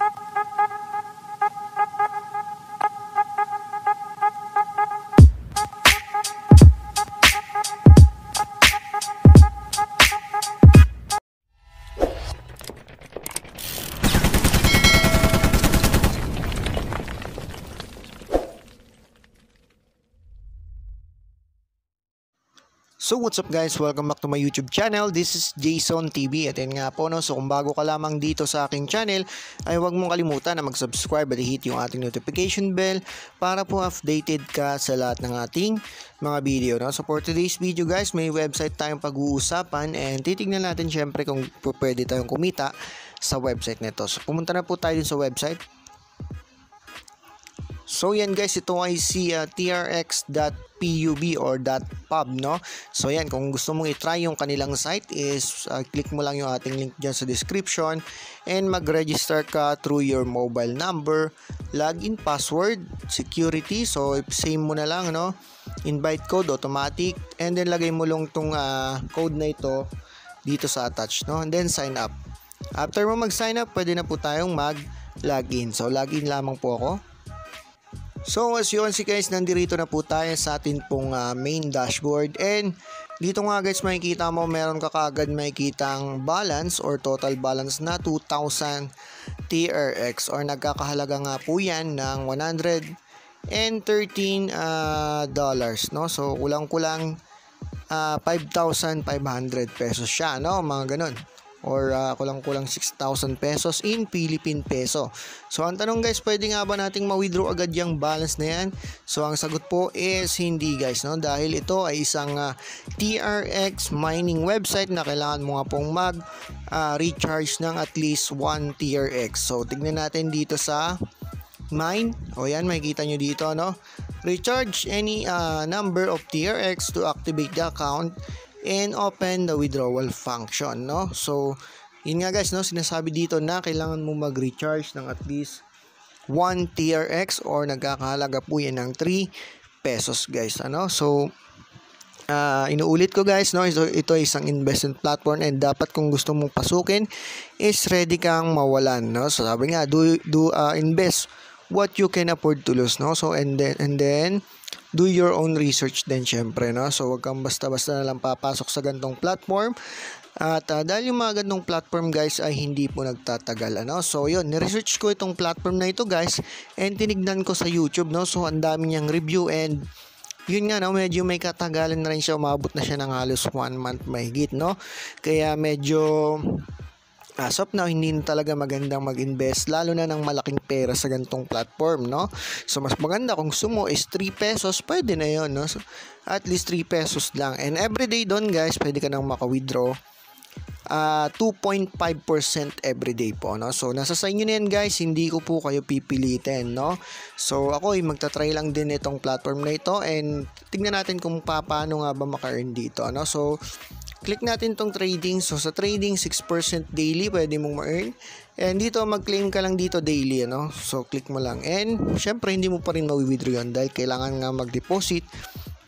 you So what's up guys, welcome back to my YouTube channel. This is Jason TV at yun nga po no, so kung bago ka lamang dito sa aking channel ay huwag mong kalimutan na mag-subscribe at hit yung ating notification bell para po updated ka sa lahat ng ating mga video. No? So for today's video guys, may website tayong pag-uusapan and titignan natin syempre kung pwede tayong kumita sa website nito. So pumunta na po tayo sa website. So yan guys, ito ay si uh, trx.pub or .pub no. So yan, kung gusto mong i-try yung kanilang site is uh, click mo lang yung ating link dyan sa description and mag-register ka through your mobile number, login password, security. So same mo na lang no. Invite code automatic and then lagay mo lang tong uh, code na ito dito sa attach no. And then sign up. After mo mag-sign up, pwede na po tayong mag-login. So login lamang po ako. So as you can see guys, nandito na po tayo sa atin pong uh, main dashboard. And dito nga guys makikita mo meron ka kagad makikitang balance or total balance na 2,000 TRX or nagkakahalaga nga po yan ng 113 uh, dollars no? So kulang-kulang uh, 5,500 pesos siya no? Mga ganun or uh, kulang-kulang 6,000 pesos in Philippine peso. So ang tanong guys, pwede nga ba nating ma-withdraw agad yung balance na yan? So ang sagot po is hindi guys, no? Dahil ito ay isang uh, TRX mining website na kailangan mo nga pong mag uh, recharge ng at least 1 TRX. So tignan natin dito sa mine. O yan, makikita nyo dito, no? Recharge any uh, number of TRX to activate the account and open the withdrawal function no? So yun nga guys no? Sinasabi dito na kailangan mo mag-recharge ng at least 1 TRX or nagkakahalaga po yan ng 3 pesos guys ano? So uh, inuulit ko guys no? Ito, ito ay isang investment platform and dapat kung gusto mong pasukin is ready kang mawalan no? So sabi nga do do uh, invest what you can afford to lose no? So and then and then do your own research din syempre no so wag kang basta-basta na lang papasok sa gantong platform at uh, dahil yung mga ganong platform guys ay hindi po nagtatagal ano. So yun, ni-research ko itong platform na ito guys and tinignan ko sa YouTube no. So ang dami niyang review and yun nga no, medyo may katagalan na rin siya, umabot na siya ng halos 1 month mahigit no. Kaya medyo as of now, hindi na talaga magandang mag-invest, lalo na ng malaking pera sa gantong platform, no? So, mas maganda kung gusto mo is 3 pesos, pwede na yon no? So, at least 3 pesos lang. And everyday doon, guys, pwede ka nang maka-withdraw uh, 2.5% everyday po no so nasa sa inyo na yan guys hindi ko po kayo pipilitin no so ako ay magta-try lang din itong platform na ito and tingnan natin kung paano nga ba maka-earn dito no so click natin tong trading. So sa trading 6% daily pwede mong ma-earn. And dito mag-claim ka lang dito daily ano. So click mo lang. And syempre hindi mo pa rin ma-withdraw yan dahil kailangan nga mag-deposit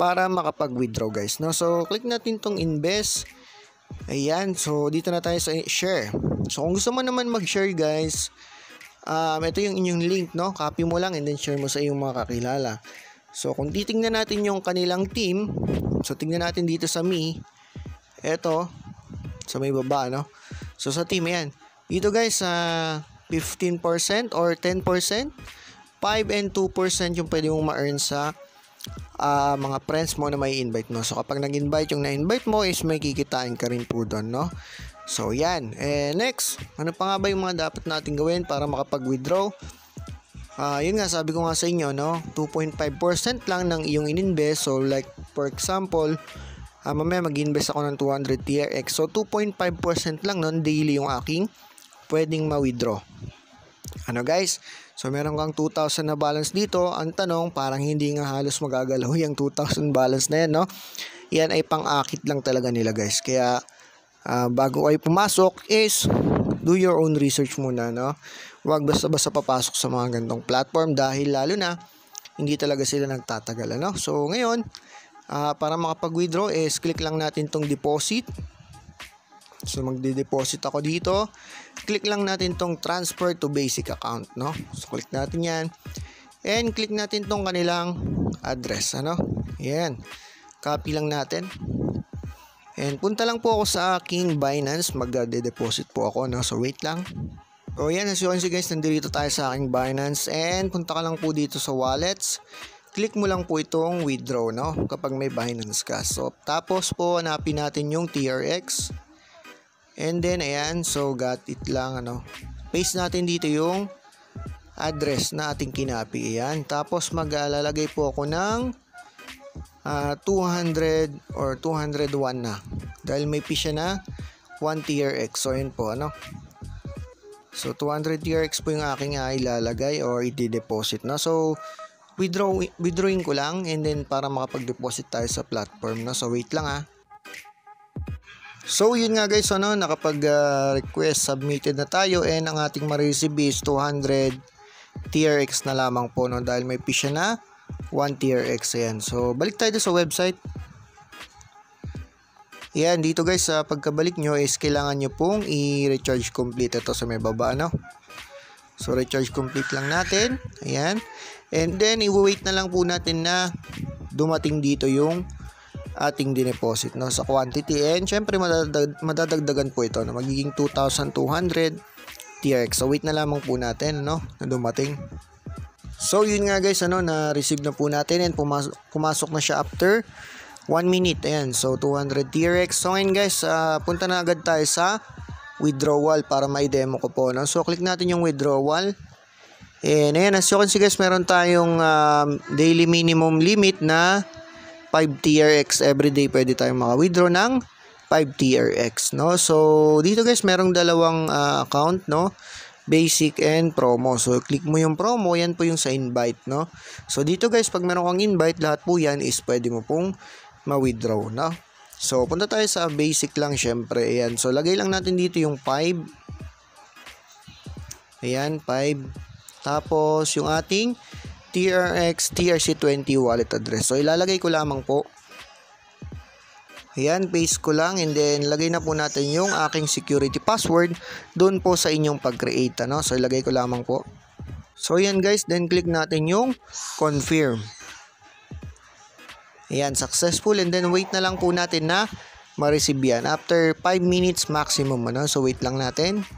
para makapag-withdraw guys no. So click natin tong invest. Ayan, so dito na tayo sa share. So kung gusto mo naman mag-share guys, um, ito yung inyong link no. Copy mo lang and then share mo sa iyong mga kakilala. So kung titingnan natin yung kanilang team, so tingnan natin dito sa me, Eto, sa may baba, no? So, sa team, yan. Dito, guys, sa uh, 15% or 10%, 5 and 2% yung pwede mong ma-earn sa uh, mga friends mo na may invite mo. So, kapag nag-invite yung na-invite mo is may kikitain ka rin po doon, no? So, yan. Eh, next, ano pa nga ba yung mga dapat natin gawin para makapag-withdraw? Uh, yun nga, sabi ko nga sa inyo, no? 2.5% lang ng iyong ininvest. So, like, for example, uh, mamaya mag-invest ako ng 200 TRX. So 2.5% lang nun daily yung aking pwedeng ma-withdraw. Ano guys? So meron kang 2,000 na balance dito. Ang tanong, parang hindi nga halos magagalaw yung 2,000 balance na yan, no? Yan ay pang-akit lang talaga nila guys. Kaya uh, bago kayo pumasok is do your own research muna, no? Huwag basta-basta papasok sa mga gantong platform dahil lalo na hindi talaga sila nagtatagal, ano? So ngayon, uh, para makapag-withdraw is click lang natin tong deposit So magde-deposit ako dito. Click lang natin tong transfer to basic account, no? So click natin 'yan. And click natin tong kanilang address, ano? Yan. Copy lang natin. And punta lang po ako sa aking Binance, magde-deposit po ako, no? So wait lang. So yan, as you can see guys, nandito tayo sa aking Binance and punta ka lang po dito sa wallets click mo lang po itong withdraw no kapag may Binance ka. So tapos po hanapin natin yung TRX. And then ayan, so got it lang ano. Paste natin dito yung address na ating kinapi. Ayan, tapos maglalagay po ako ng uh, ah, 200 or 201 na. Dahil may fee na 1 TRX. So yun po ano. So 200 TRX po yung aking uh, ilalagay or i-deposit na. So withdraw, withdrawing ko lang and then para makapag-deposit tayo sa platform no? so wait lang ah So yun nga guys ano nakapag uh, request submitted na tayo and ang ating ma-receive is 200 TRX na lamang po no dahil may fee na 1 TRX ayan. So balik tayo sa website. Yan dito guys sa uh, pagkabalik nyo is kailangan nyo pong i-recharge complete ito sa may baba no. So recharge complete lang natin. Ayan. And then, i-wait na lang po natin na dumating dito yung ating dineposit no, sa quantity. And syempre, madadag, madadagdagan po ito. No, magiging 2,200 TRX. So, wait na lamang po natin no, na dumating. So, yun nga guys, ano, na-receive na po natin and pumasok, pumasok na siya after 1 minute. Ayan, so 200 TRX. So, ngayon guys, uh, punta na agad tayo sa withdrawal para ma-demo ko po. No? So, click natin yung withdrawal. And ayan, as you can see guys, meron tayong um, daily minimum limit na 5 TRX everyday pwede tayong maka-withdraw ng 5 TRX, no? So, dito guys, merong dalawang uh, account, no? Basic and promo. So, click mo yung promo, yan po yung sa invite, no? So, dito guys, pag meron kang invite, lahat po yan is pwede mo pong ma-withdraw, no? So, punta tayo sa basic lang, syempre. Ayan. So, lagay lang natin dito yung 5. Ayan, 5. Tapos, yung ating TRX TRC20 wallet address. So, ilalagay ko lamang po. Ayan, paste ko lang and then lagay na po natin yung aking security password doon po sa inyong pag-create. Ano? So, ilagay ko lamang po. So, yan guys, then click natin yung confirm. Ayan, successful and then wait na lang po natin na ma-receive yan. After 5 minutes maximum, ano? So, wait lang natin.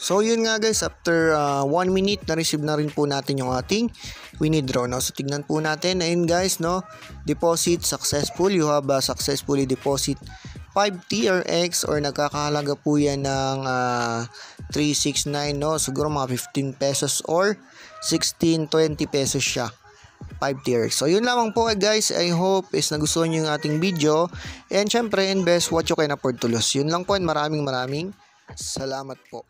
So yun nga guys, after 1 uh, minute na-receive na rin po natin yung ating winidraw. No? So tignan po natin. Ayun guys, no? deposit successful. You have uh, successfully deposit 5 TRX or nagkakahalaga po yan ng uh, 369 no siguro mga 15 pesos or 16 20 pesos siya 5 TRX so yun lamang po guys. I hope is nagustuhan nyo yung ating video. And syempre invest what you can afford to lose. Yun lang po and maraming maraming salamat po